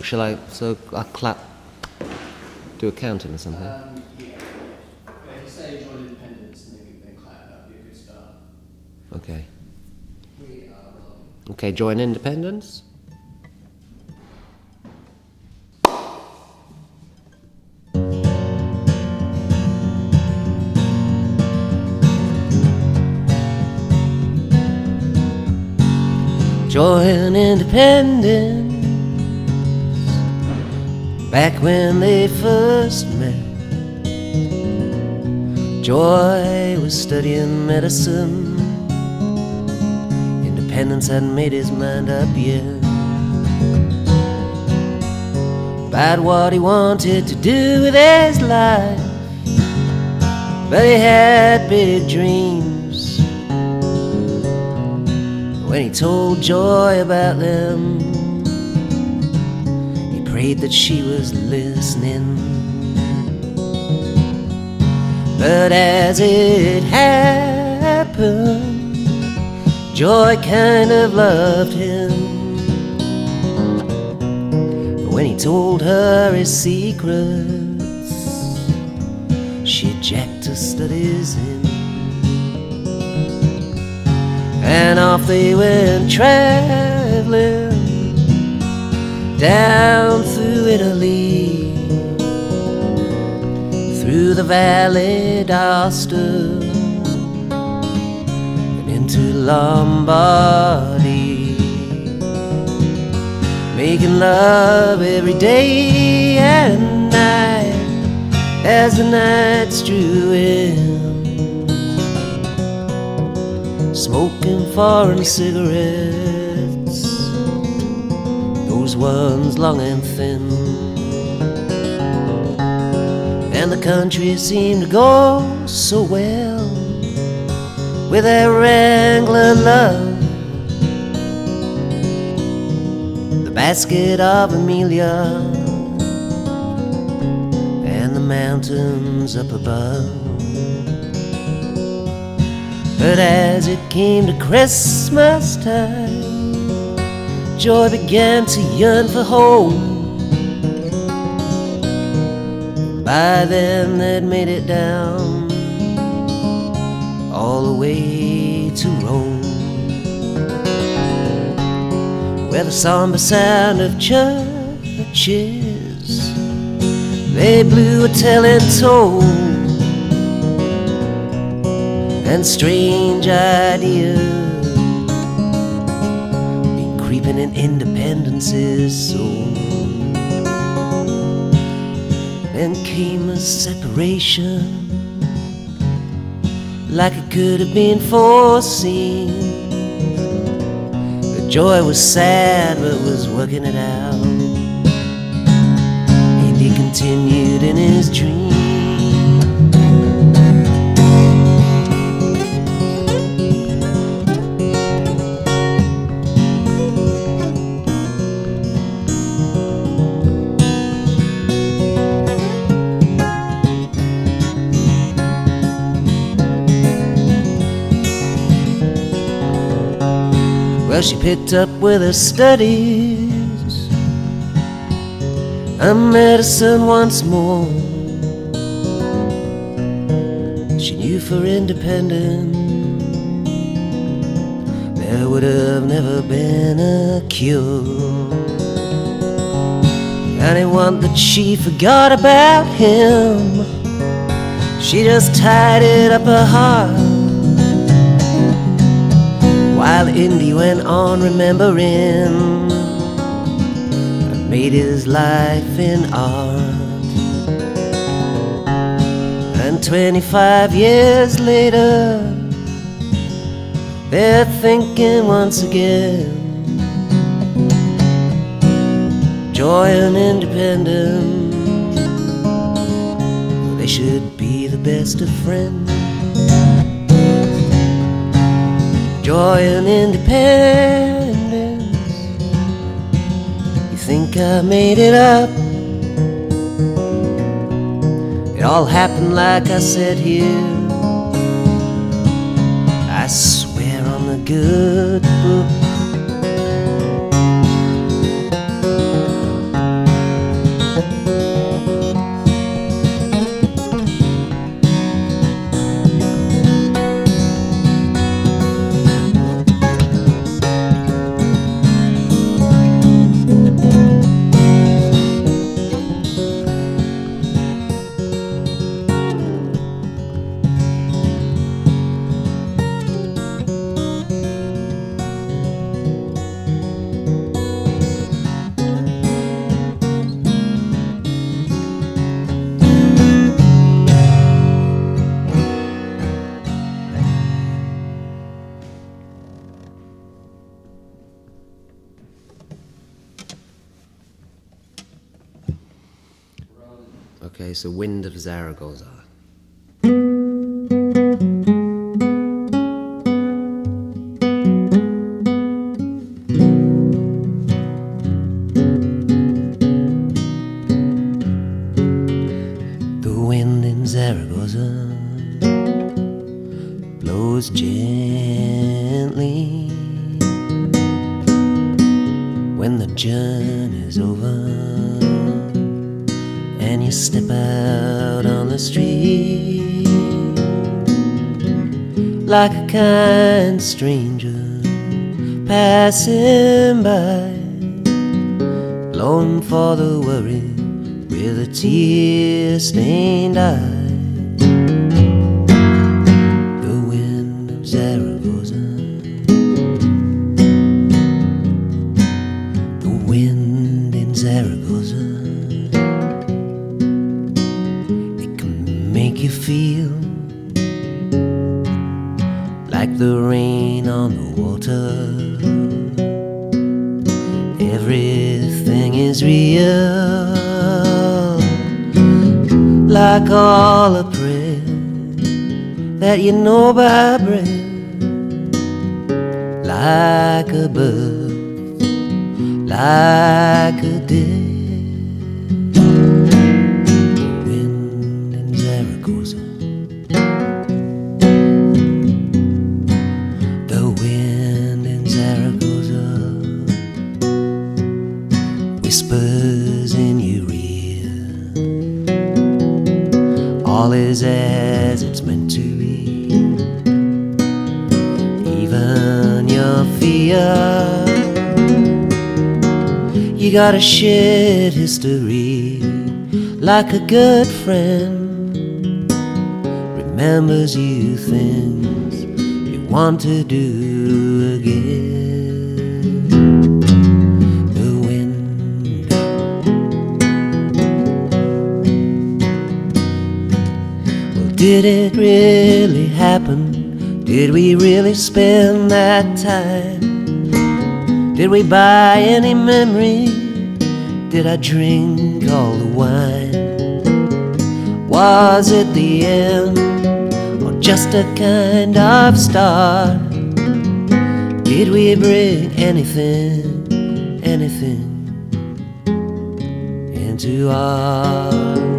Oh, shall I? So I clap. Do a counting or something. Um, yeah. If you say join independence then, then clap, that would be a good start. Okay. We are. Okay. Join independence. Join independence. Back when they first met, Joy was studying medicine. Independence hadn't made his mind up yet about what he wanted to do with his life. But he had big dreams. When he told Joy about them, that she was listening. But as it happened, Joy kind of loved him. When he told her his secrets, she jacked her studies in. And off they went traveling down through Italy, through the Valley d'Aosta, and into Lombardy, making love every day and night as the nights drew in. Smoking foreign cigarettes, ones long and thin. And the country seemed to go so well with their Wrangler love. The basket of Amelia and the mountains up above. But as it came to Christmas time, joy began to yearn for home. By then, they'd made it down all the way to Rome, where the somber sound of churches they blew a telling toll and strange ideas been creeping in independence's soul. Then came a separation, like it could have been foreseen. The joy was sad, but was working it out, and he continued in his dream. She picked up with her studies and medicine once more. She knew for independence there would have never been a cure. Anyone that she forgot about him, she just tied it up her heart. While Indy went on remembering made his life in art. And 25 years later, they're thinking once again joy and independence. They should be the best of friends. Joy and independence. You think I made it up? It all happened like I said here. I swear on the good book. Okay, so Wind of Zaragoza. Kind stranger passing by, Long for the worry with a tear stained eye. You know by You gotta shed history like a good friend remembers you things you want to do again. The wind. Well, did it really happen? Did we really spend that time? Did we buy any memory? Did I drink all the wine? Was it the end or just a kind of start? Did we bring anything, anything into our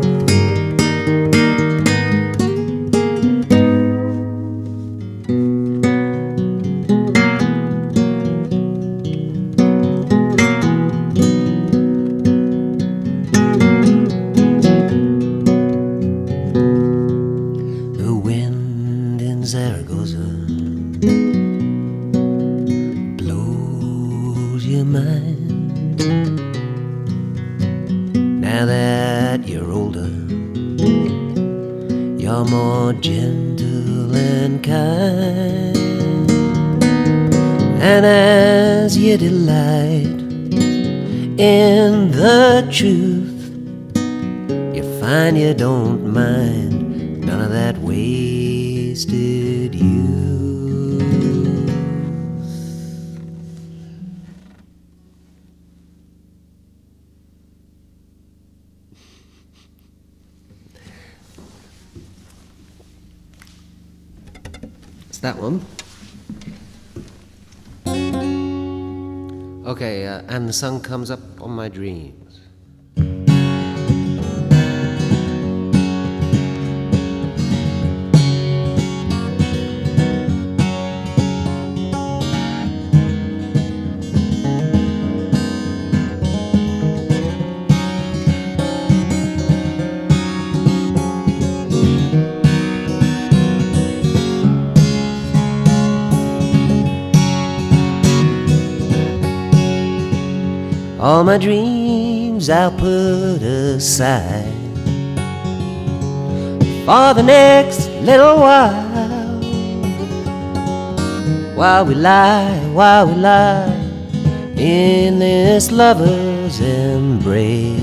your mind. Now that you're older, you're more gentle and kind. And as you delight in the truth, you find you don't mind none of that wasted that one. Okay, uh, and the sun comes up on my dreams. All my dreams I'll put aside for the next little while. While we lie, while we lie in this lover's embrace.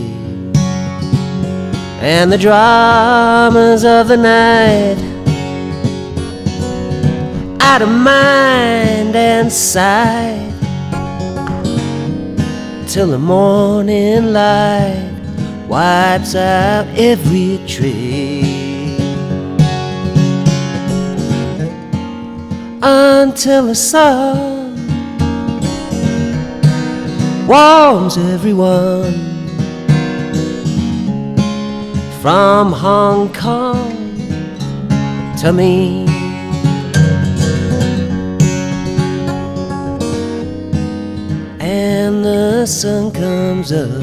And the dramas of the night out of mind and sight till the morning light wipes out every trace until the sun warms everyone from Hong Kong to me. The sun comes up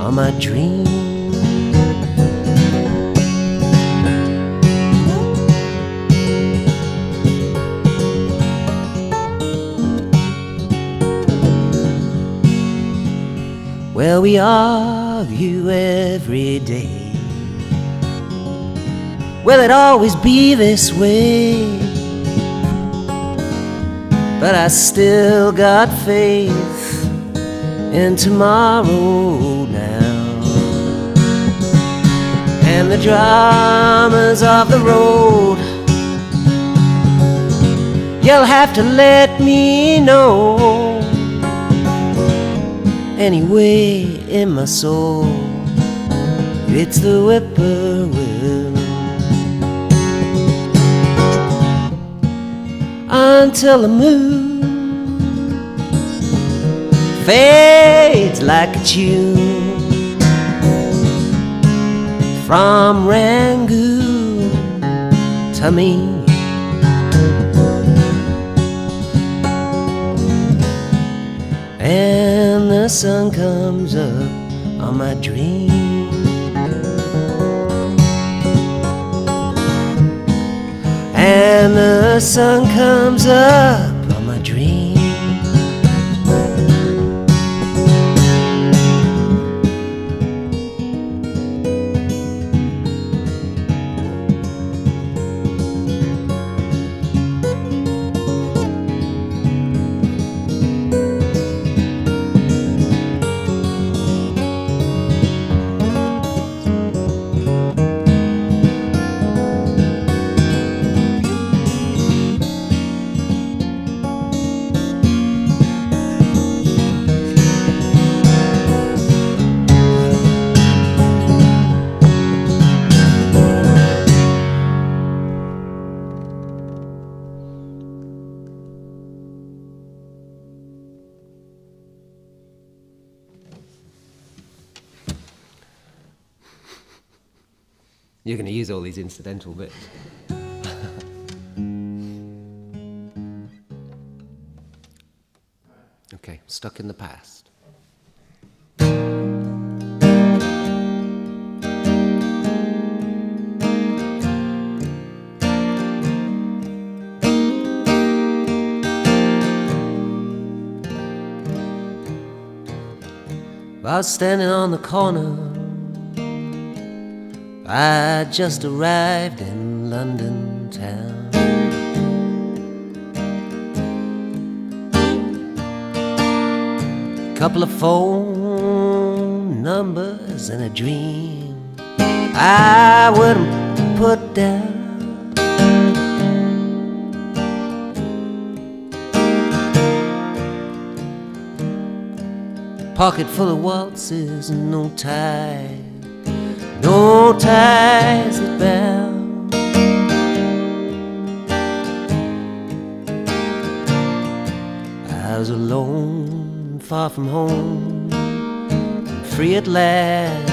on my dream. Well, we argue every day. Will it always be this way? But I still got faith in tomorrow now. And the dramas of the road, you'll have to let me know. Anyway, in my soul, it's the whippoorwill. Until the moon fades like a tune from Rangoon to me. And the sun comes up on my dream. And the sun comes up You're going to use all these incidental bits. okay, stuck in the past. I was standing on the corner I just arrived in London town. A Couple of phone numbers and a dream I wouldn't put down. Pocket full of waltzes and no tie no ties that bound. I was alone, far from home, and free at last.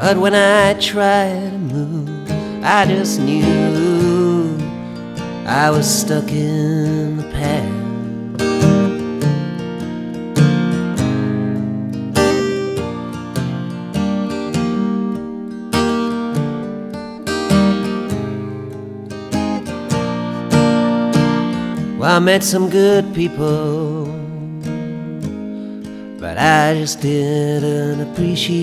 But when I tried to move, I just knew I was stuck in the past. Met some good people, but I just didn't appreciate.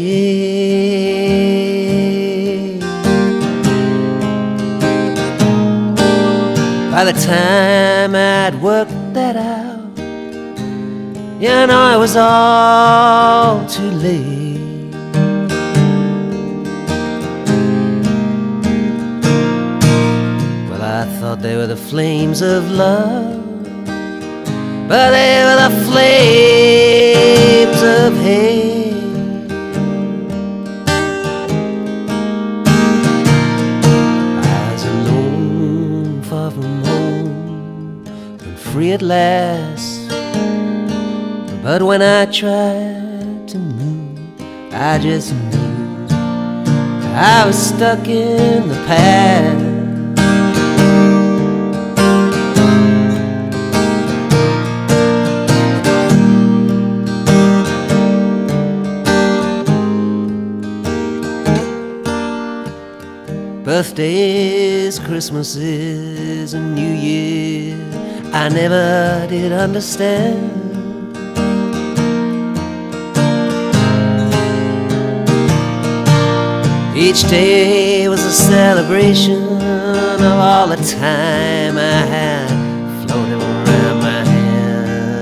By the time I'd worked that out, you know, it was all too late. Well, I thought they were the flames of love, but they were the flames of hate. I was alone, far from home, and free at last. But when I tried to move, I just knew I was stuck in the past. Birthdays, Christmases, and New Year I never did understand. Each day was a celebration of all the time I had floating around my head.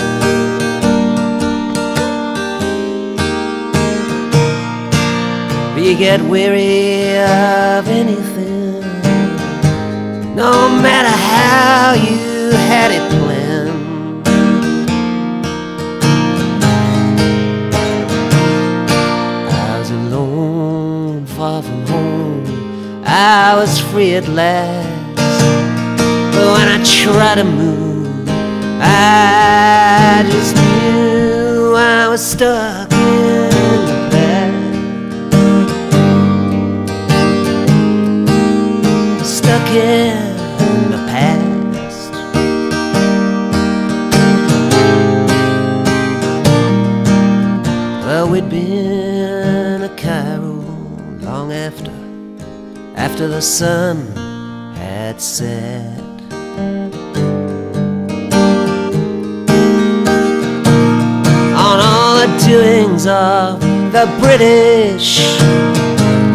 But you get weary of anything, no matter how you had it planned. I was alone, far from home. I was free at last. But when I tried to move, I just knew I was stuck in bed stuck in We'd been a Cairo long after, after the sun had set. On all the doings of the British,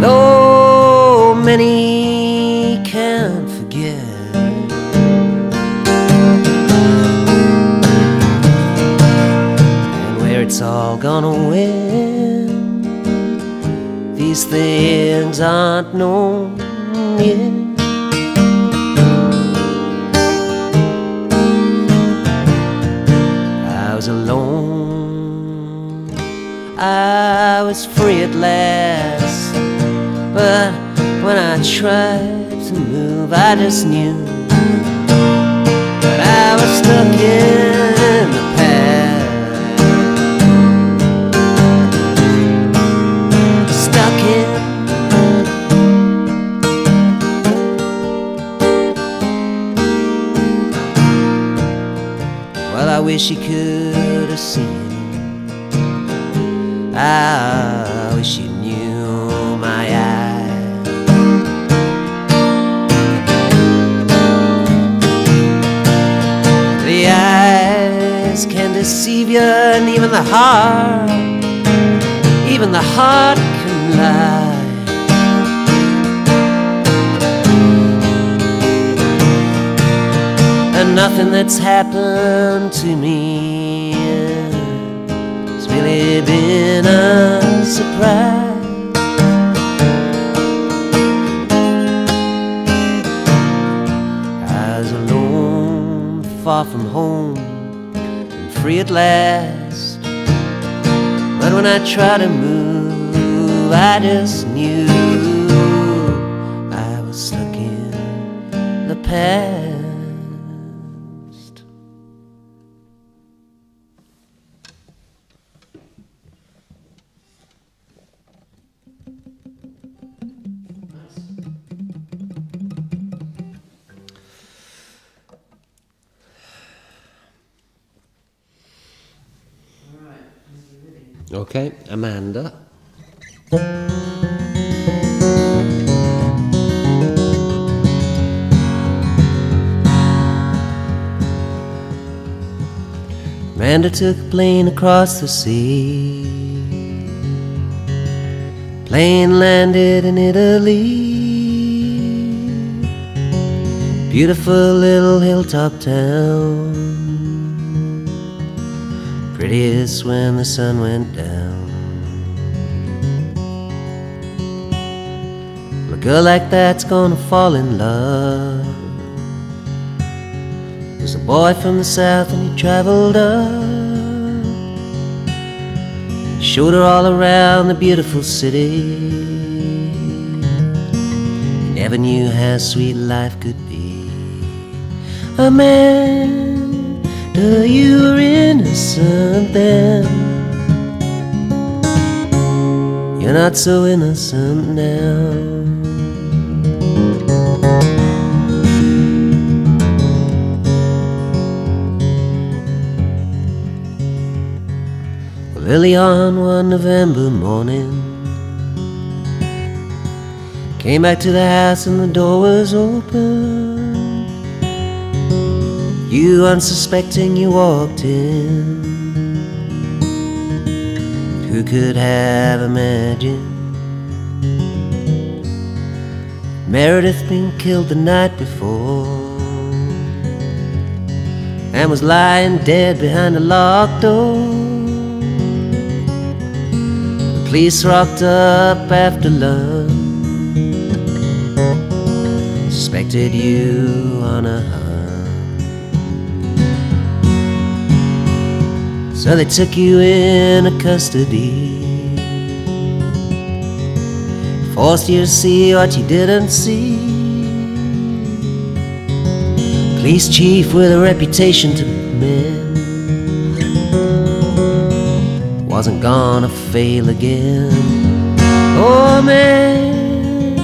though many can't forget. it's all gonna win. These things aren't known yet. I was alone, I was free at last. But when I tried to move, I just knew that I was stuck in wish could have seen. I wish you knew my eyes. The eyes can deceive you, and even the heart, even the heart can lie. Nothing that's happened to me has really been a surprise. I was alone, far from home, and free at last. But when I tried to move, I just knew I was stuck in the past. Okay, Amanda. Amanda took a plane across the sea. Plane landed in Italy. Beautiful little hilltop town. Prettiest when the sun went down. A girl like that's gonna fall in love. Was a boy from the south and he traveled up. Showed her all around the beautiful city. He never knew how sweet life could be. A you were innocent then. You're not so innocent now. Early on one November morning, came back to the house and the door was open. You unsuspecting, you walked in. Who could have imagined Meredith been killed the night before and was lying dead behind a locked door? The Police rocked up after lunch. Suspected you on a So they took you into custody. Forced you to see what you didn't see. Police chief with a reputation to mend wasn't gonna fail again. Oh man,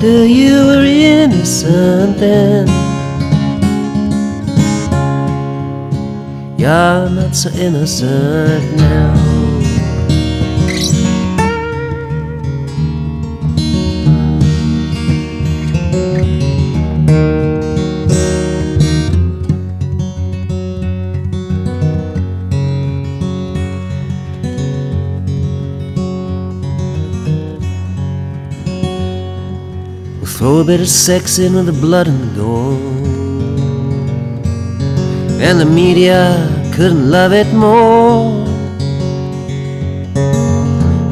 do you were innocent then? You're not so innocent now. We Throw a bit of sex in with the blood and the gore. And the media couldn't love it more.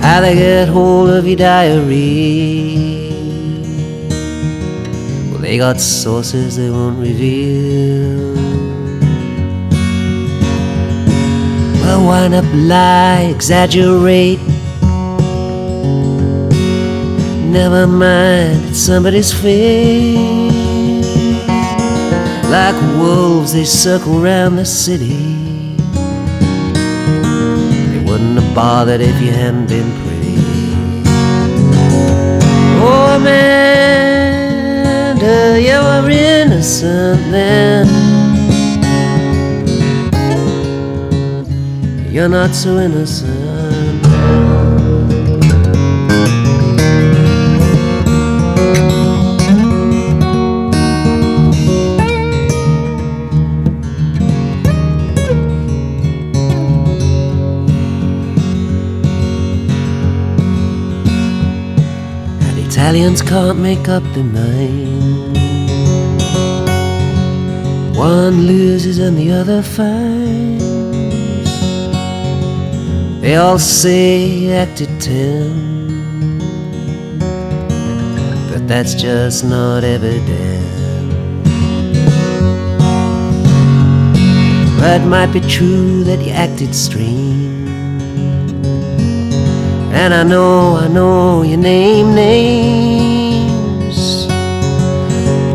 How they get hold of your diary. Well, they got sources they won't reveal. Well, wind up, lie, exaggerate. Never mind, it's somebody's fate. Like wolves, they circle around the city. Wouldn't have bothered if you hadn't been pretty. Oh, Amanda, you were innocent then. You're not so innocent Italians can't make up their mind. One loses and the other finds. They all say he acted ten, but that's just not evident. But it might be true that he acted strange. And I know, I know you name names.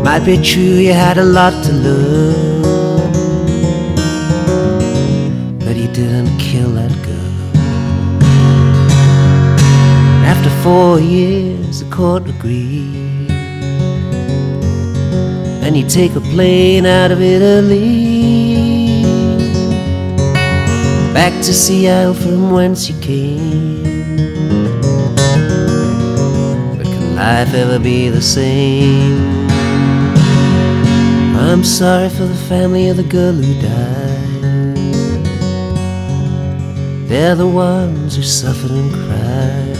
Might be true you had a lot to lose, But you didn't kill that girl. After four years, the court agreed. And you take a plane out of Italy. Back to Seattle from whence you came. Life ever be the same? I'm sorry for the family of the girl who died. They're the ones who suffered and cried.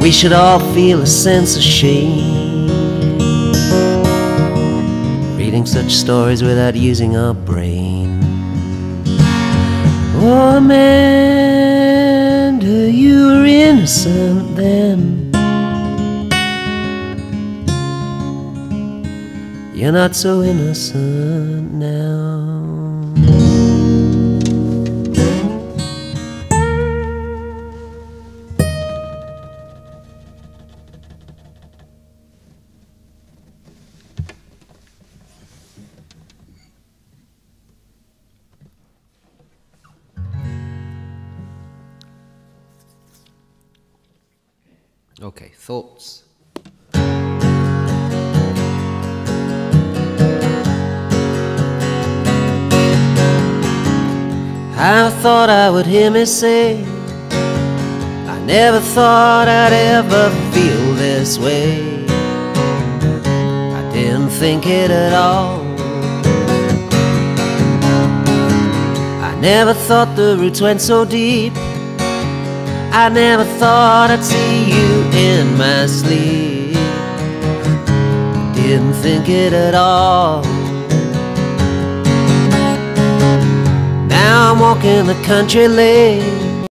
We should all feel a sense of shame. Reading such stories without using our brain. Oh man, you were innocent then. You're not so innocent now. Okay, thoughts? I thought I would hear me say I never thought I'd ever feel this way. I didn't think it at all. I never thought the roots went so deep I never thought I'd see you in my sleep. Didn't think it at all. Now I'm walking the country lane